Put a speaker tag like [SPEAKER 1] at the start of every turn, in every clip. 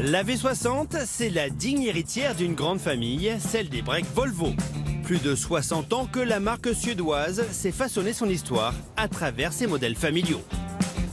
[SPEAKER 1] La V60, c'est la digne héritière d'une grande famille, celle des breaks Volvo. Plus de 60 ans que la marque suédoise s'est façonné son histoire à travers ses modèles familiaux.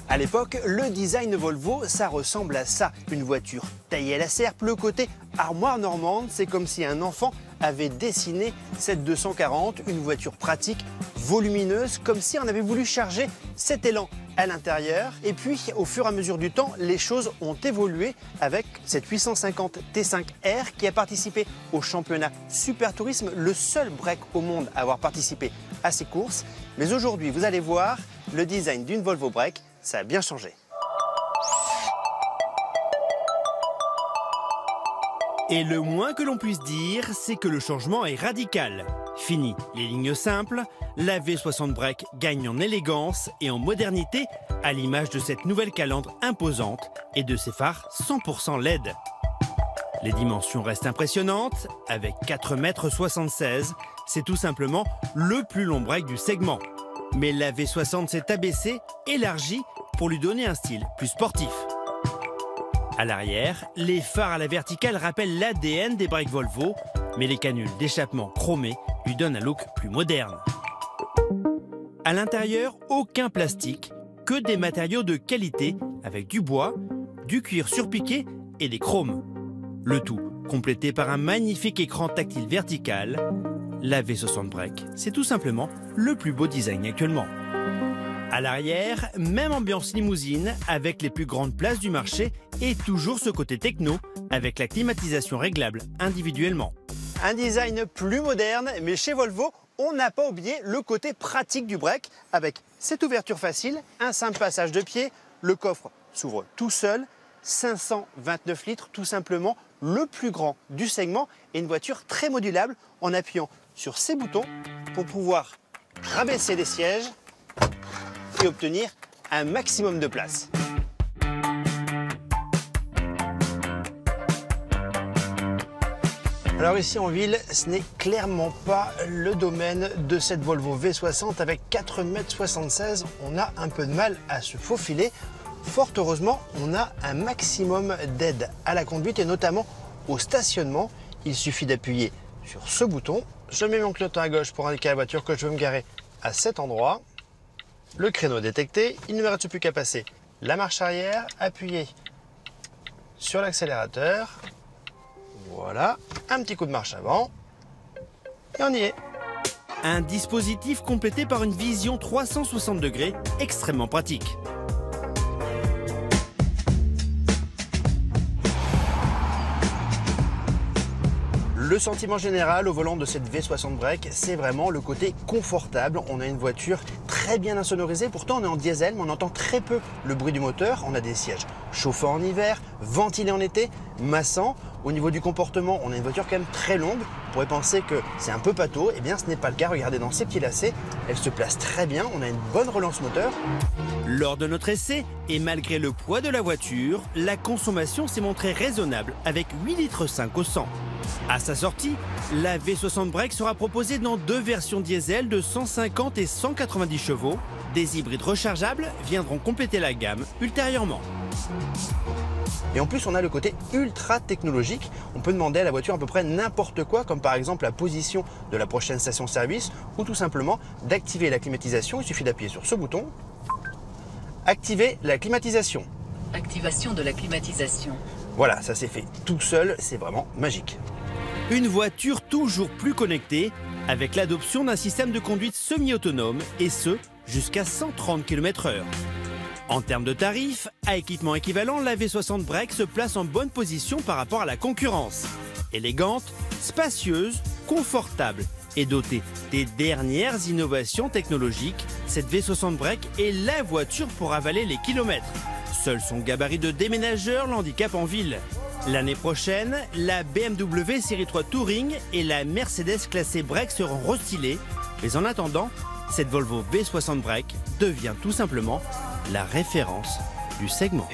[SPEAKER 2] À l'époque, le design Volvo, ça ressemble à ça. Une voiture taillée à la serpe, le côté armoire normande, c'est comme si un enfant avait dessiné cette 240, une voiture pratique, volumineuse, comme si on avait voulu charger cet élan à l'intérieur. Et puis, au fur et à mesure du temps, les choses ont évolué avec cette 850 T5R qui a participé au championnat Super Tourisme, le seul break au monde à avoir participé à ces courses. Mais aujourd'hui, vous allez voir, le design d'une Volvo Break, ça a bien changé.
[SPEAKER 1] Et le moins que l'on puisse dire, c'est que le changement est radical. Fini les lignes simples, la V60 Break gagne en élégance et en modernité à l'image de cette nouvelle calandre imposante et de ses phares 100% LED. Les dimensions restent impressionnantes, avec 4,76 m, c'est tout simplement le plus long break du segment. Mais la V60 s'est abaissée, élargie, pour lui donner un style plus sportif. À l'arrière, les phares à la verticale rappellent l'ADN des breaks Volvo, mais les canules d'échappement chromées lui donnent un look plus moderne. À l'intérieur, aucun plastique, que des matériaux de qualité avec du bois, du cuir surpiqué et des chromes. Le tout complété par un magnifique écran tactile vertical. La V60 Break, c'est tout simplement le plus beau design actuellement. À l'arrière, même ambiance limousine avec les plus grandes places du marché et toujours ce côté techno avec la climatisation réglable individuellement.
[SPEAKER 2] Un design plus moderne, mais chez Volvo, on n'a pas oublié le côté pratique du break avec cette ouverture facile, un simple passage de pied, le coffre s'ouvre tout seul, 529 litres tout simplement, le plus grand du segment et une voiture très modulable en appuyant sur ces boutons pour pouvoir rabaisser les sièges et obtenir un maximum de place. Alors ici en ville, ce n'est clairement pas le domaine de cette Volvo V60 avec 4,76 m. On a un peu de mal à se faufiler. Fort heureusement, on a un maximum d'aide à la conduite et notamment au stationnement. Il suffit d'appuyer sur ce bouton. Je mets mon clignotant à gauche pour indiquer à la voiture que je veux me garer à cet endroit. Le créneau détecté, il ne me reste plus qu'à passer la marche arrière, appuyer sur l'accélérateur. Voilà, un petit coup de marche avant. Et on y est.
[SPEAKER 1] Un dispositif complété par une vision 360 degrés extrêmement pratique.
[SPEAKER 2] Le sentiment général au volant de cette V60 Break, c'est vraiment le côté confortable. On a une voiture très bien insonorisée, pourtant on est en diesel, mais on entend très peu le bruit du moteur. On a des sièges chauffants en hiver, ventilés en été, massants. Au niveau du comportement, on a une voiture quand même très longue. On pourrait penser que c'est un peu pâteau, eh bien ce n'est pas le cas. Regardez dans ces petits lacets, elle se place très bien, on a une bonne relance moteur.
[SPEAKER 1] Lors de notre essai, et malgré le poids de la voiture, la consommation s'est montrée raisonnable avec 8,5 litres au 100. À sa sortie, la V60 Break sera proposée dans deux versions diesel de 150 et 190 chevaux. Des hybrides rechargeables viendront compléter la gamme ultérieurement.
[SPEAKER 2] Et en plus, on a le côté ultra technologique. On peut demander à la voiture à peu près n'importe quoi, comme par exemple la position de la prochaine station-service ou tout simplement d'activer la climatisation. Il suffit d'appuyer sur ce bouton. Activer la climatisation.
[SPEAKER 3] Activation de la climatisation.
[SPEAKER 2] Voilà, ça s'est fait tout seul, c'est vraiment magique.
[SPEAKER 1] Une voiture toujours plus connectée avec l'adoption d'un système de conduite semi-autonome et ce, jusqu'à 130 km/h. En termes de tarifs, à équipement équivalent, la V60 Break se place en bonne position par rapport à la concurrence. Élégante, spacieuse, confortable et dotée des dernières innovations technologiques, cette V60 Break est la voiture pour avaler les kilomètres. Seul son gabarit de déménageur l'handicap en ville. L'année prochaine, la BMW Série 3 Touring et la Mercedes classée Break seront restylées. Mais en attendant, cette Volvo V60 Break devient tout simplement la référence du segment.